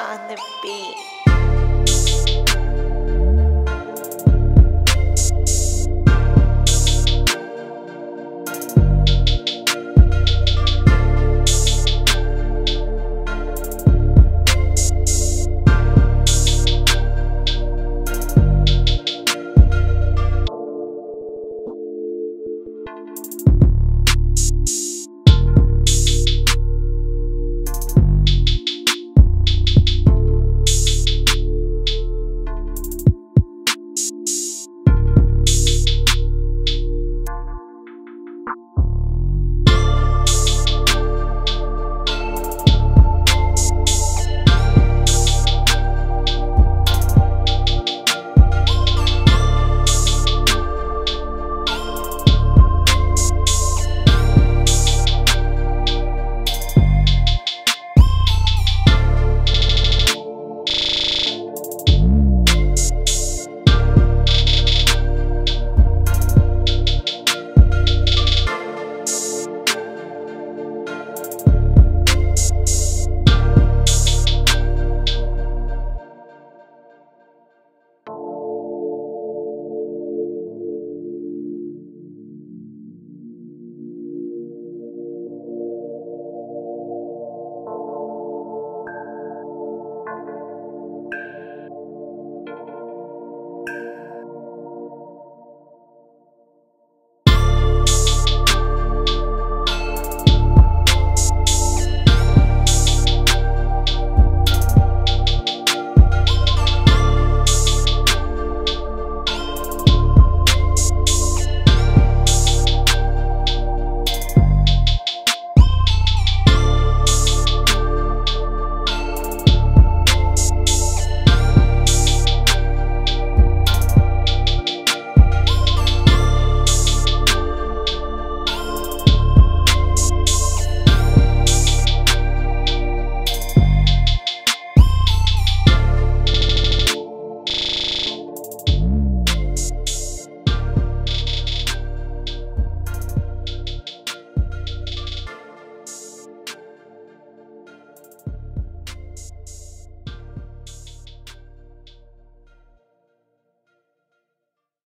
on the beach.